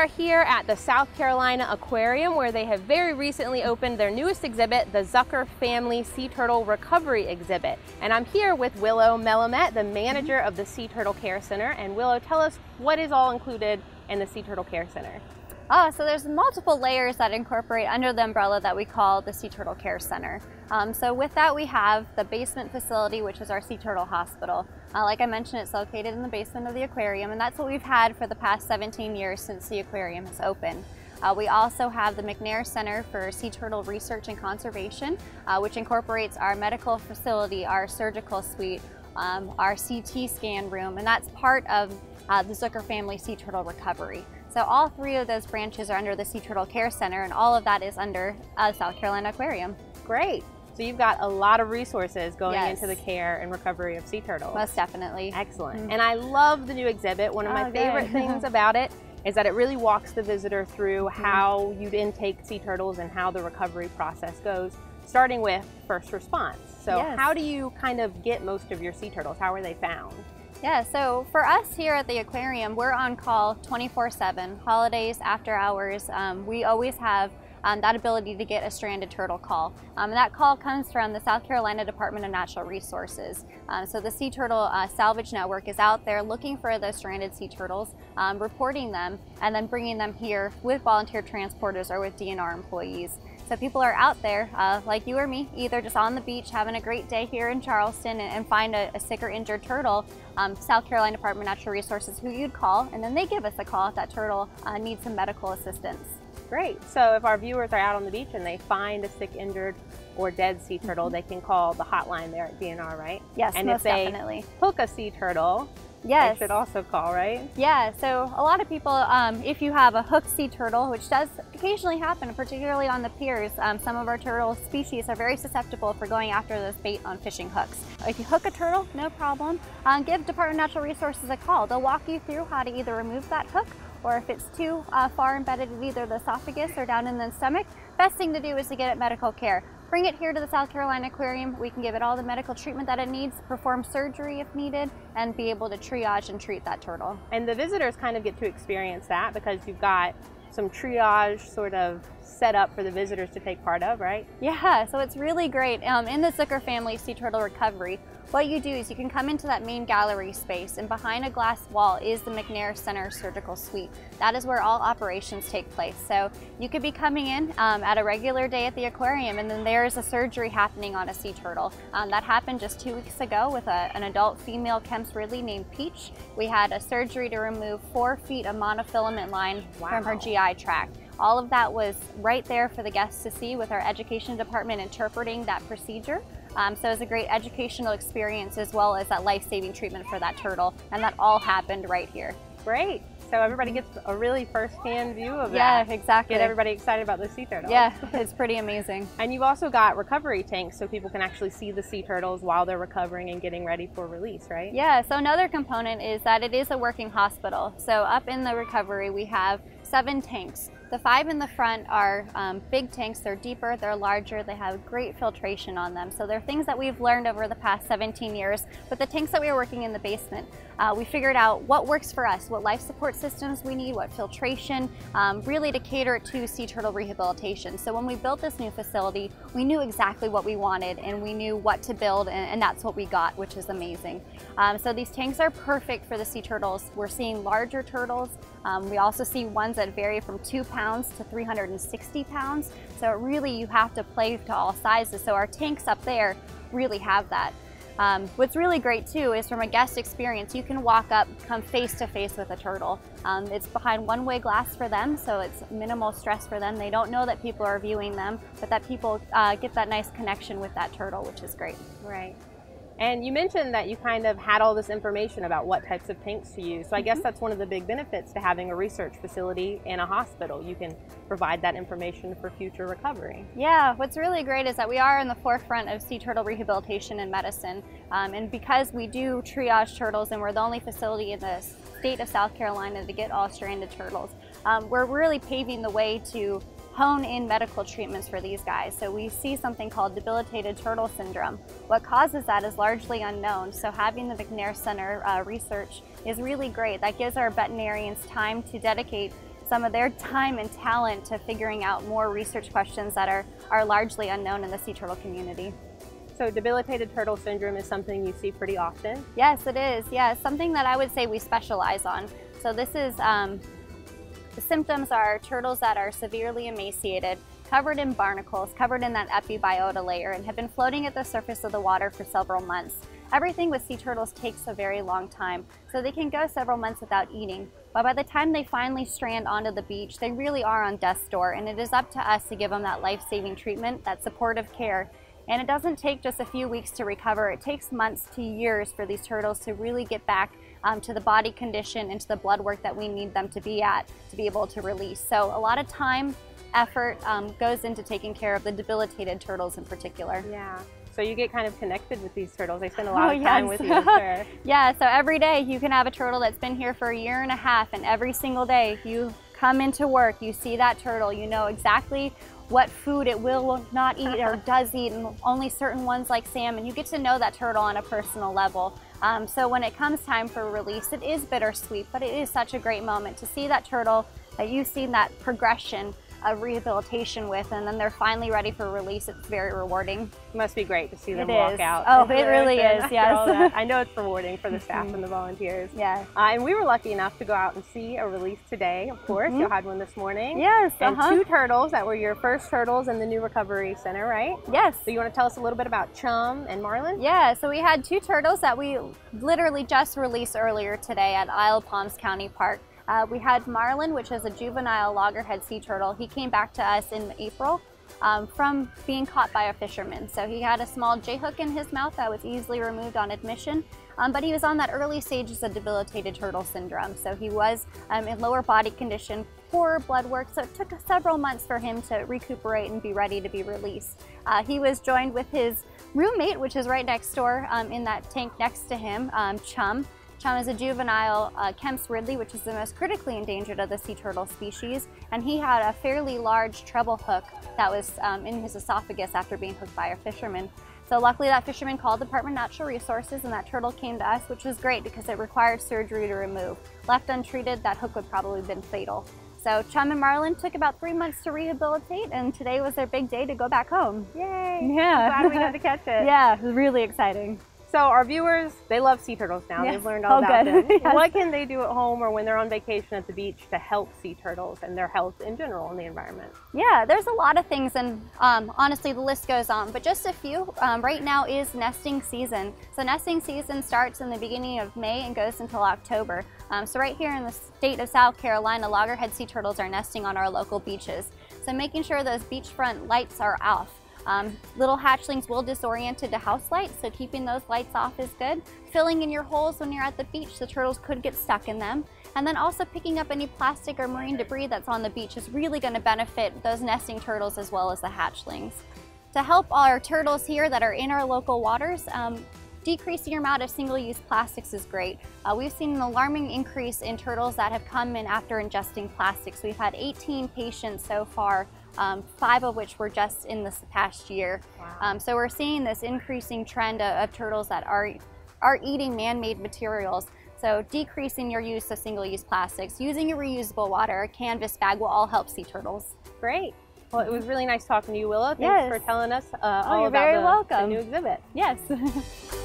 Are here at the South Carolina Aquarium where they have very recently opened their newest exhibit, the Zucker Family Sea Turtle Recovery Exhibit. And I'm here with Willow Melamet, the manager of the Sea Turtle Care Center. And Willow, tell us what is all included in the Sea Turtle Care Center. Oh, so there's multiple layers that incorporate under the umbrella that we call the Sea Turtle Care Center. Um, so with that we have the basement facility, which is our Sea Turtle Hospital. Uh, like I mentioned, it's located in the basement of the aquarium, and that's what we've had for the past 17 years since the aquarium has opened. Uh, we also have the McNair Center for Sea Turtle Research and Conservation, uh, which incorporates our medical facility, our surgical suite, um, our CT scan room, and that's part of uh, the Zucker Family Sea Turtle Recovery. So all three of those branches are under the Sea Turtle Care Center and all of that is under uh, South Carolina Aquarium. Great. So you've got a lot of resources going yes. into the care and recovery of sea turtles. Most definitely. Excellent. Mm -hmm. And I love the new exhibit. One of my oh, favorite things about it is that it really walks the visitor through mm -hmm. how you'd intake sea turtles and how the recovery process goes, starting with first response. So yes. how do you kind of get most of your sea turtles? How are they found? Yeah, so for us here at the aquarium, we're on call 24-7, holidays, after hours. Um, we always have um, that ability to get a stranded turtle call. Um, and that call comes from the South Carolina Department of Natural Resources. Um, so the Sea Turtle uh, Salvage Network is out there looking for those stranded sea turtles, um, reporting them, and then bringing them here with volunteer transporters or with DNR employees. So people are out there, uh, like you or me, either just on the beach having a great day here in Charleston and, and find a, a, sick or injured turtle, um, South Carolina Department of Natural Resources who you'd call, and then they give us a call if that turtle uh, needs some medical assistance. Great. So if our viewers are out on the beach and they find a sick, injured, or dead sea turtle, mm -hmm. they can call the hotline there at DNR, right? Yes, and most if they definitely. hook a sea turtle, Yes. They should also call, right? Yeah, so a lot of people, um, if you have a hooked sea turtle, which does occasionally happen, particularly on the piers, um, some of our turtle species are very susceptible for going after this bait on fishing hooks. If you hook a turtle, no problem. Um, give Department of Natural Resources a call. They'll walk you through how to either remove that hook or if it's too uh, far embedded in either the esophagus or down in the stomach, best thing to do is to get it medical care. Bring it here to the South Carolina Aquarium. We can give it all the medical treatment that it needs, perform surgery if needed, and be able to triage and treat that turtle. And the visitors kind of get to experience that because you've got some triage sort of set up for the visitors to take part of, right? Yeah, so it's really great. Um, in the Zucker Family Sea Turtle Recovery, what you do is you can come into that main gallery space and behind a glass wall is the McNair Center Surgical Suite. That is where all operations take place. So you could be coming in um, at a regular day at the aquarium and then there's a surgery happening on a sea turtle. Um, that happened just two weeks ago with a, an adult female Kemp's Ridley named Peach. We had a surgery to remove four feet of monofilament line wow. from her GI tract. All of that was right there for the guests to see with our education department interpreting that procedure. Um, so it was a great educational experience as well as that life-saving treatment for that turtle. And that all happened right here. Great. So everybody gets a really first-hand view of yeah, that. Yeah, exactly. Get everybody excited about the sea turtles. Yeah, it's pretty amazing. and you've also got recovery tanks so people can actually see the sea turtles while they're recovering and getting ready for release, right? Yeah, so another component is that it is a working hospital. So up in the recovery, we have seven tanks. The five in the front are um, big tanks. They're deeper, they're larger, they have great filtration on them. So they're things that we've learned over the past 17 years. But the tanks that we were working in the basement, uh, we figured out what works for us, what life support systems we need, what filtration, um, really to cater to sea turtle rehabilitation. So when we built this new facility, we knew exactly what we wanted and we knew what to build and, and that's what we got, which is amazing. Um, so these tanks are perfect for the sea turtles. We're seeing larger turtles. Um, we also see ones that vary from two pounds to 360 pounds. So really you have to play to all sizes. So our tanks up there really have that. Um, what's really great too is from a guest experience, you can walk up, come face to face with a turtle. Um, it's behind one-way glass for them, so it's minimal stress for them. They don't know that people are viewing them, but that people uh, get that nice connection with that turtle, which is great. Right. And you mentioned that you kind of had all this information about what types of tanks to use. So I guess mm-hmm. that's one of the big benefits to having a research facility in a hospital. You can provide that information for future recovery. Yeah, what's really great is that we are in the forefront of sea turtle rehabilitation and medicine. Um, and because we do triage turtles and we're the only facility in the state of South Carolina to get all stranded turtles, um, we're really paving the way to hone in medical treatments for these guys. So we see something called debilitated turtle syndrome. What causes that is largely unknown. So having the McNair Center uh, research is really great. That gives our veterinarians time to dedicate some of their time and talent to figuring out more research questions that are, are largely unknown in the sea turtle community. So debilitated turtle syndrome is something you see pretty often? Yes, it is. Yeah, something that I would say we specialize on. So this is, um, the symptoms are turtles that are severely emaciated, covered in barnacles, covered in that epibiota layer, and have been floating at the surface of the water for several months. Everything with sea turtles takes a very long time, so they can go several months without eating. But by the time they finally strand onto the beach, they really are on death's door, and it is up to us to give them that life-saving treatment, that supportive care. And it doesn't take just a few weeks to recover, it takes months to years for these turtles to really get back um, to the body condition and to the blood work that we need them to be at to be able to release. So a lot of time, effort um, goes into taking care of the debilitated turtles in particular. Yeah. So you get kind of connected with these turtles. They spend a lot oh, of time yes. with you, sure. yeah, so every day you can have a turtle that's been here for a year and a half and every single day you come into work, you see that turtle, you know exactly what food it will not eat or does eat and only certain ones like salmon. You get to know that turtle on a personal level. Um, so when it comes time for release, it is bittersweet, but it is such a great moment to see that turtle, that you've seen that progression of rehabilitation with and then they're finally ready for release. It's very rewarding. It must be great to see them it walk is. out. Oh, it really is, yes. I know it's rewarding for the staff and the volunteers. Yeah. Uh, and we were lucky enough to go out and see a release today, of course. Mm -hmm. You had one this morning. Yes, And uh -huh. two turtles that were your first turtles in the new recovery center, right? Yes. So you want to tell us a little bit about Chum and Marlin? Yeah, so we had two turtles that we literally just released earlier today at Isle Palms County Park. Uh, we had Marlin, which is a juvenile loggerhead sea turtle. He came back to us in April um, from being caught by a fisherman. So he had a small J-hook in his mouth that was easily removed on admission, um, but he was on that early stages of debilitated turtle syndrome. So he was um, in lower body condition, poor blood work, so it took several months for him to recuperate and be ready to be released. Uh, he was joined with his roommate, which is right next door um, in that tank next to him, um, Chum. Chum is a juvenile uh, Kemp's Ridley, which is the most critically endangered of the sea turtle species, and he had a fairly large treble hook that was um, in his esophagus after being hooked by a fisherman. So luckily that fisherman called Department of Natural Resources and that turtle came to us, which was great because it required surgery to remove. Left untreated, that hook would probably have been fatal. So Chum and Marlin took about three months to rehabilitate and today was their big day to go back home. Yay! Yeah. Glad we got to catch it. yeah, it was really exciting. So our viewers, they love sea turtles now. Yes. They've learned all oh, about good. them. yes. What can they do at home or when they're on vacation at the beach to help sea turtles and their health in general in the environment? Yeah, there's a lot of things and um, honestly the list goes on, but just a few. Um, right now is nesting season. So nesting season starts in the beginning of May and goes until October. Um, so right here in the state of South Carolina, loggerhead sea turtles are nesting on our local beaches. So making sure those beachfront lights are off. Um, little hatchlings will disorient to house lights, so keeping those lights off is good. Filling in your holes when you're at the beach, the turtles could get stuck in them. And then also picking up any plastic or marine debris that's on the beach is really going to benefit those nesting turtles as well as the hatchlings. To help our turtles here that are in our local waters, um, decreasing your amount of single-use plastics is great. Uh, we've seen an alarming increase in turtles that have come in after ingesting plastics. We've had 18 patients so far um, five of which were just in this past year. Wow. Um, so we're seeing this increasing trend of, of turtles that are, are eating man-made materials. So decreasing your use of single-use plastics, using a reusable water, a canvas bag will all help sea turtles. Great. Well, it was really nice talking to you, Willow. Thanks yes. for telling us uh, oh, all about the, welcome. the new exhibit. Yes.